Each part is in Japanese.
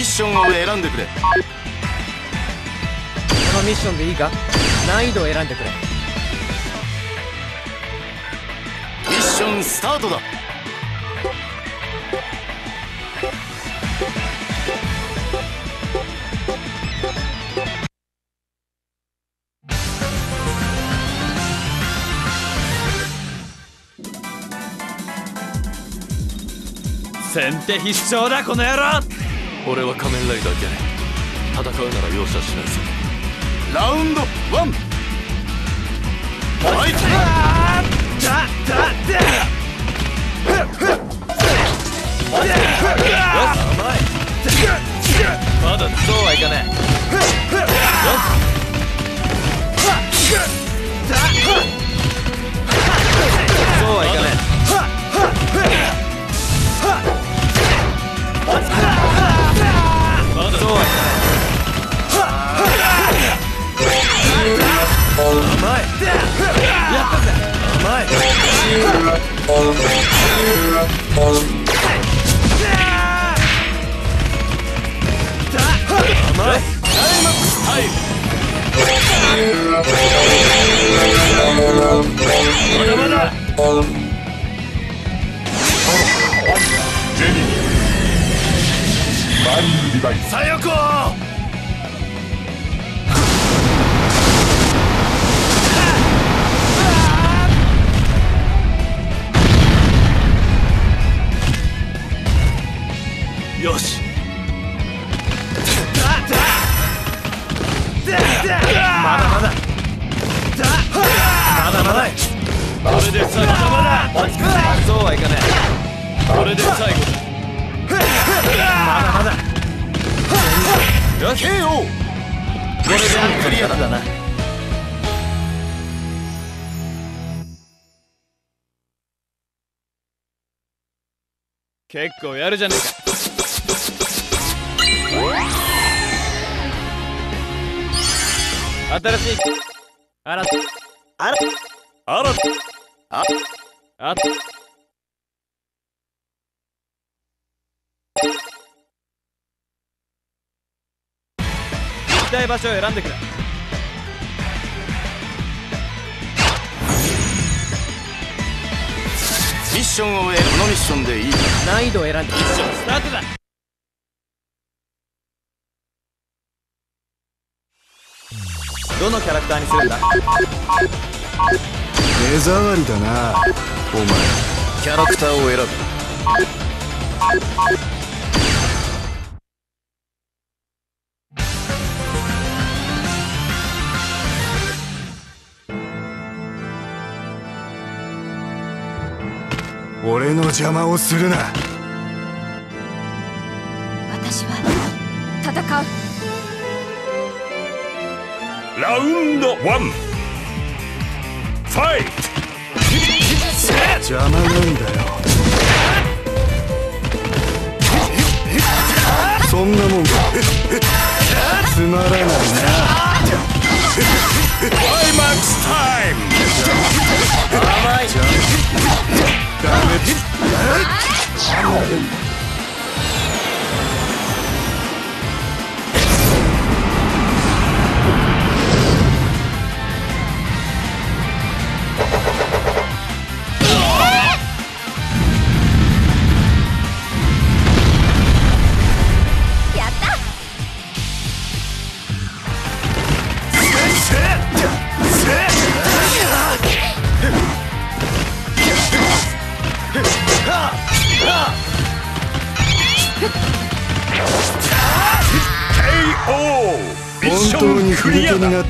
ミッションを選んでくれ。このミッションでいいか？難易度を選んでくれ。ミッションスタートだ。先手必勝だこの野郎俺は仮面ライダーじゃね戦うなら容赦しないぞラウンドワン。ファイトだだだまだそうはい。かねそうはい。かねそジェニー。マリンリバイス。左翼結構やるじゃねえか。新しい。あらあらあらああ行きたい。場所を選んでくれミッションを終えこのミッションでいい。難易度を選んでミッションスタートだ。どのキャラクターにするんだ？目障りだなお前。キャラクターを選ぶ俺の邪魔をするな。私は戦う。ラウンドワン。ファイト。邪魔なんだよ。そんなもんか。つまらないな。クライマックスタイムダメ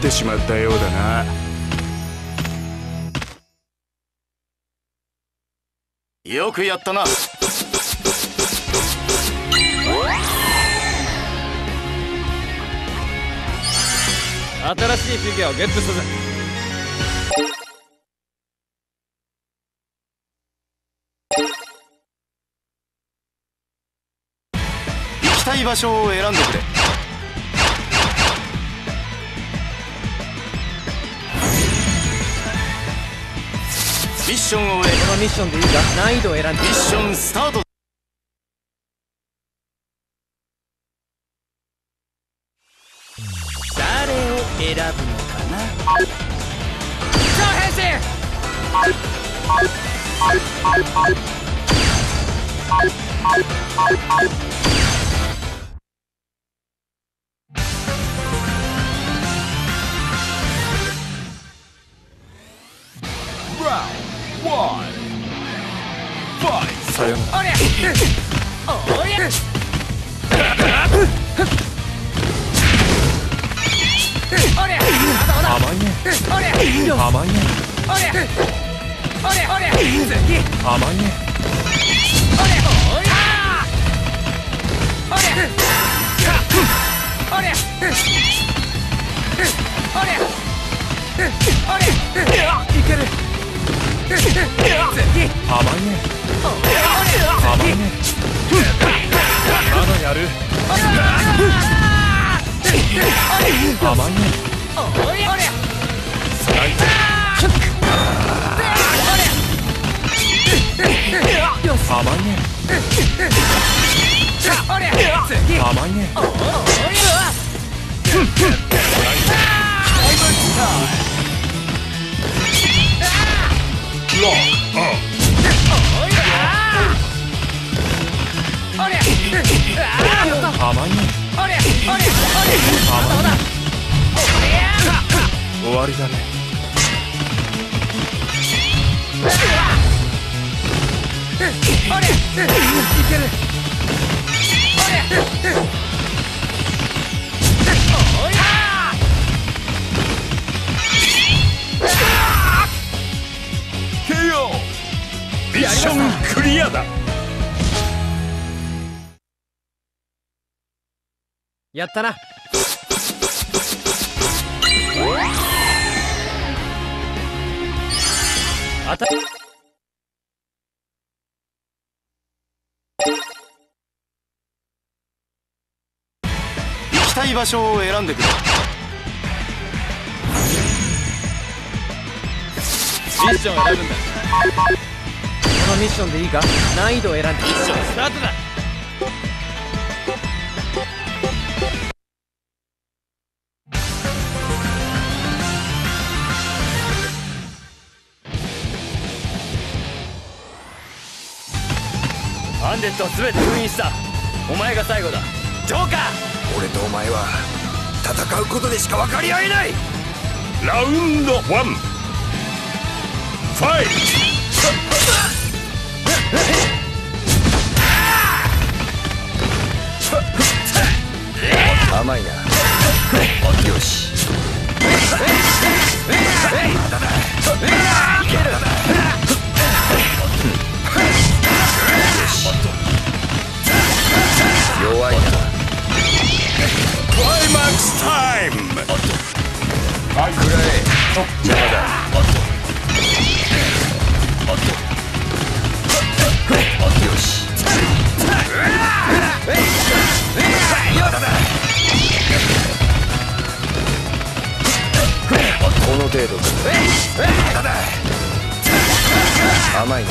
ってしまったようだな。よくやったな。新しいフィギュアをゲットする。ぜ行きたい場所を選んでくれミッションを終えこのミッションでいいか難易度を選んで。ミッションスタート。誰を選ぶのかな？超変身！あよなら。おりゃおりゃおりゃ甘いね甘いね甘いねいける甘いね終わりだね。やったな。あた行きたい場所を選んでくれ。ミッションを選ぶんだ。このミッションでいいか？難易度を選んで。ミッションスタートだッドは全て封印した。お前が最後だ。ジョーカー。俺とお前は戦うことでしか分かり合えない。ラウンドワン。ファイ甘いな。よし弱いなクライマックスタイムはい食らえ邪魔だよしこの程度か甘いな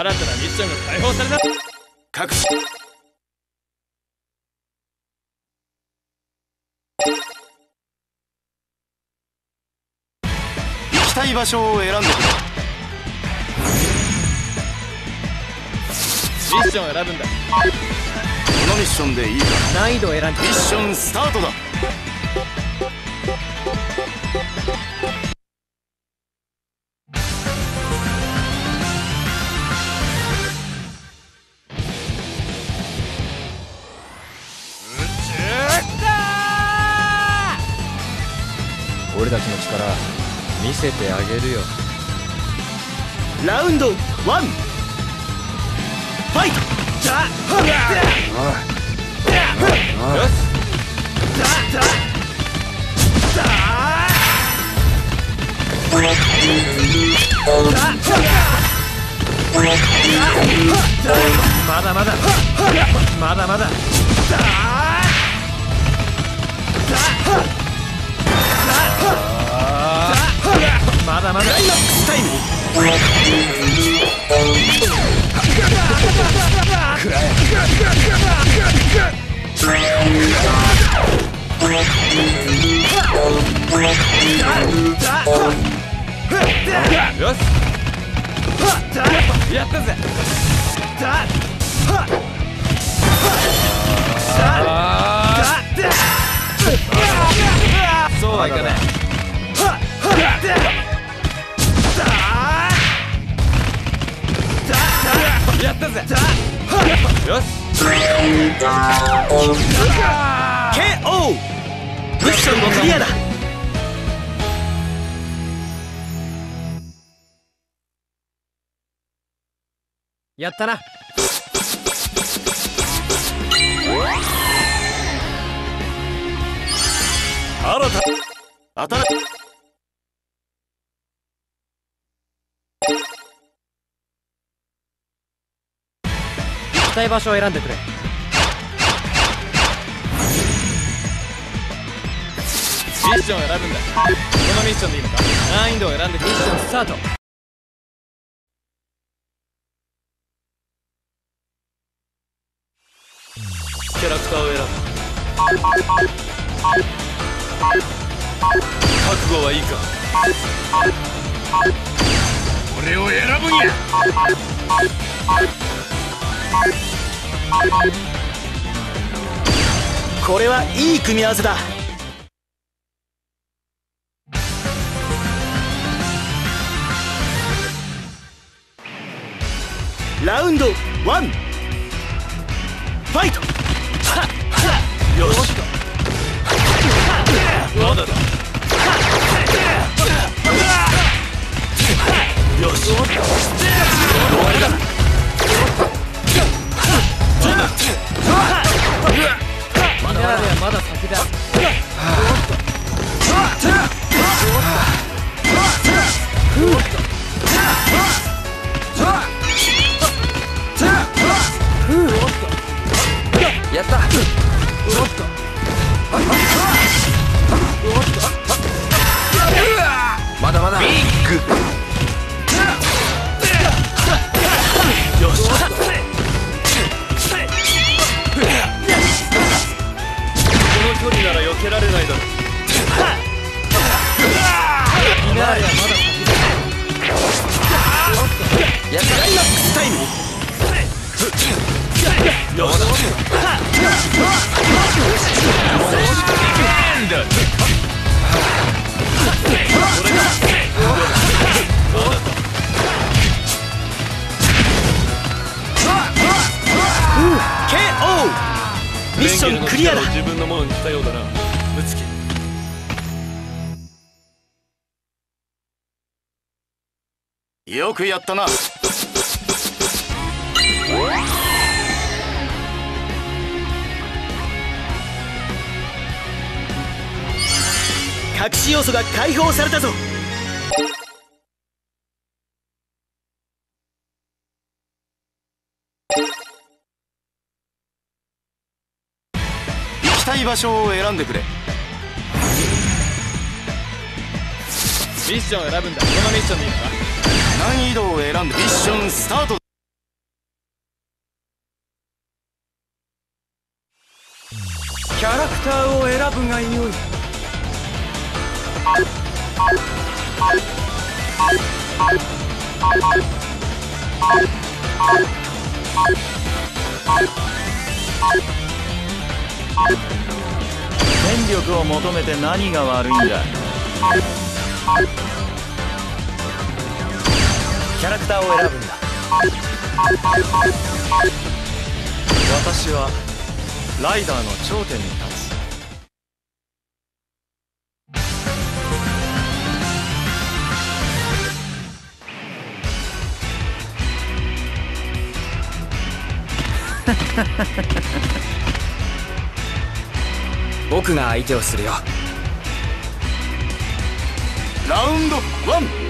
新たなミッションが解放された。各し行きたい場所を選んで。くれミッションを選ぶんだ。このミッションでいいか。難易度を選んで。ミッションスタートだたちの力見せてあげるよ。ラウンドワン。フファイト。だよしだまだまだまだまだまだまだ。タイムよし。やったぜそうはいかねやったぜ。よし。KO ミッションもクリアだ。やったな。新た新行きたい場所を選んでくれミッションを選ぶんだこのミッションでいいのか難易度を選んでミッションスタートキャラクターを選ぶ悟はいいか。俺を選ぶんや。これはいい組み合わせだ。ラウンド1ファイト。よし。まだだ。よし。くやったな。隠し要素が解放されたぞ。行きたい場所を選んでくれ。ミッションを選ぶんだ。このミッションでいいのか？難易度を選んでミッションスタートキャラクターを選ぶがよい。権力を求めて何が悪いんだ？キャラクターを選ぶんだ。私はライダーの頂点に立つ。僕が相手をするよ。ラウンドワン。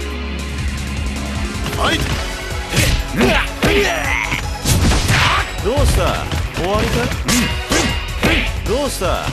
どうした？終わりか？どうした？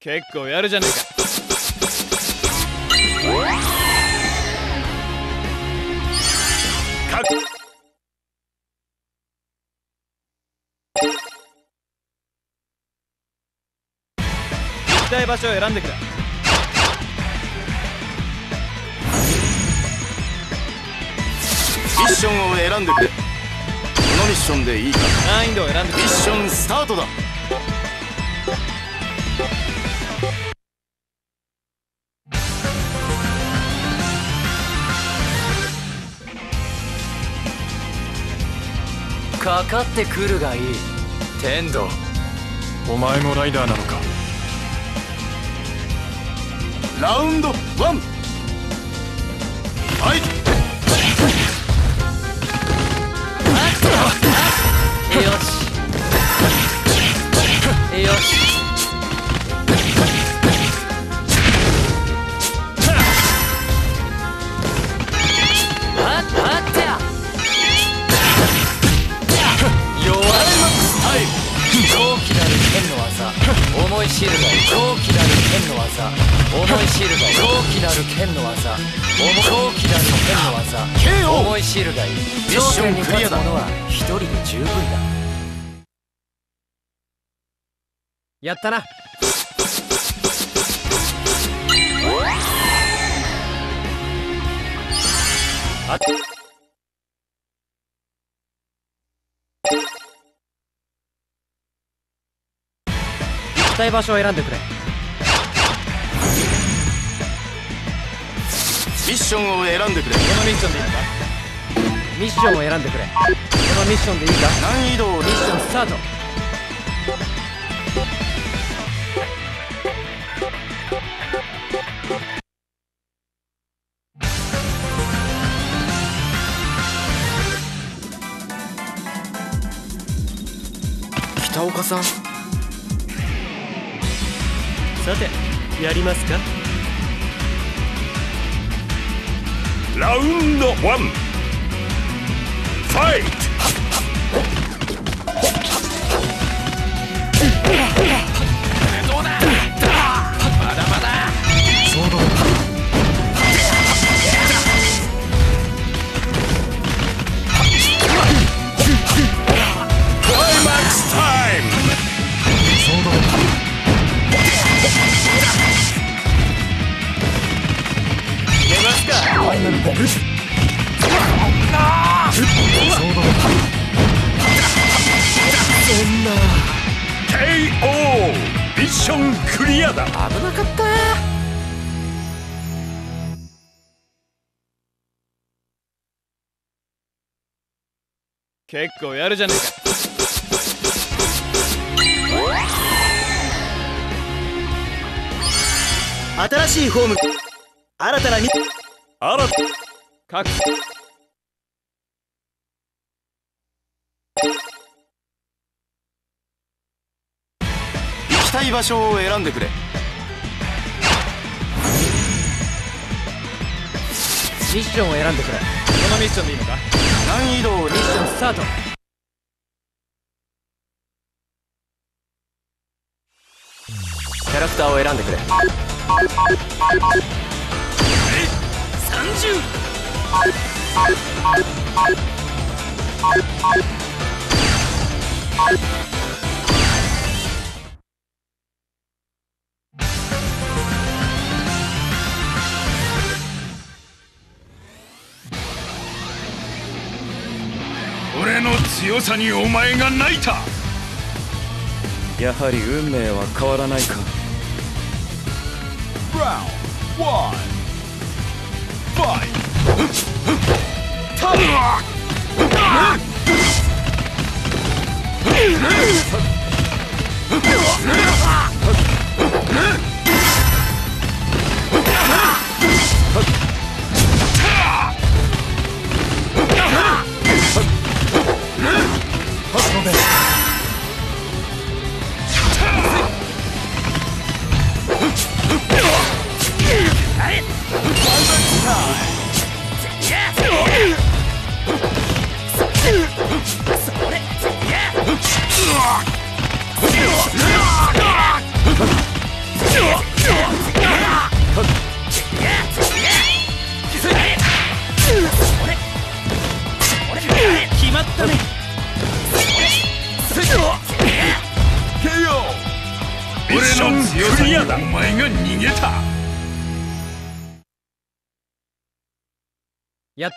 結構やるじゃねえか。か行きたい場所を選んでくれ。ミッションを選んでくれミッションでいいか難易度を選んでミッションスタートだ。かかってくるがいい。天道。お前もライダーなのか。ラウンドワン。ファイト。よし。よし。思い知るがい高貴なる剣の技。思い知るがい高貴なる剣の技。思高貴なる剣の技。思い知るがいいミッションクリアだ。一人で十分だ。やったなたい場所を選んでくれ。ミッションを選んでくれ。このミッションでいいのか？ミッションを選んでくれ。このミッションでいいか？難易度をミッションスタート。北岡さんさてやりますか。ラウンド1ファイト。ミッションクリアだ危なかった。結構やるじゃねえか。新しいフォーム。新たなみあら各行きたい場所を選んでくれ。ミッションを選んでくれ。このミッションでいいのか？難易度をミッションスタート。キャラクターを選んでくれ俺の強さにお前が泣いた。やはり運命は変わらないか俺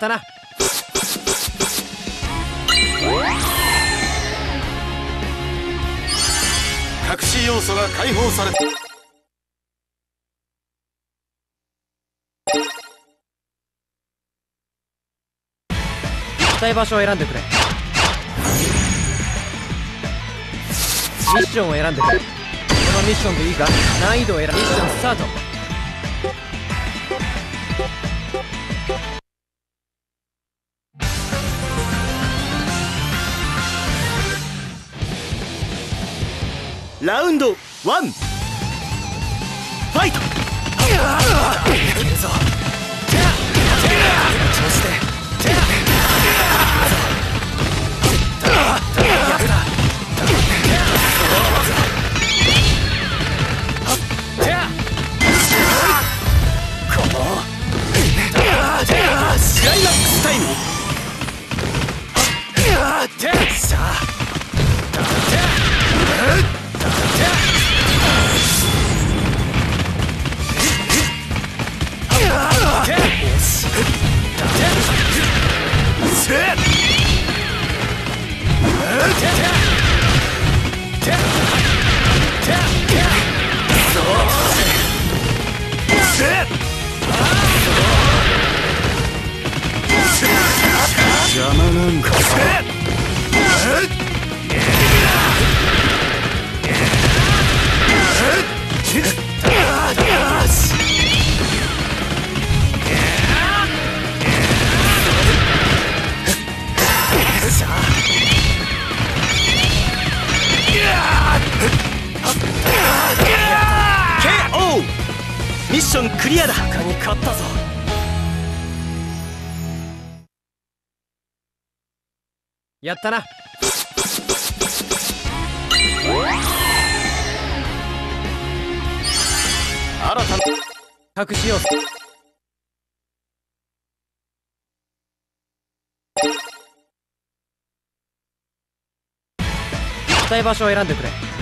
ったな隠し要素が解放された。たい場所を選んでくれ。ミッションを選んでくれ。このミッションでいいか？難易度を選んミッションスタートラウンド1ファイト。ションクリアだ。に勝ったぞ。やったな。新たな隠し要素行きたい場所を選んでくれ。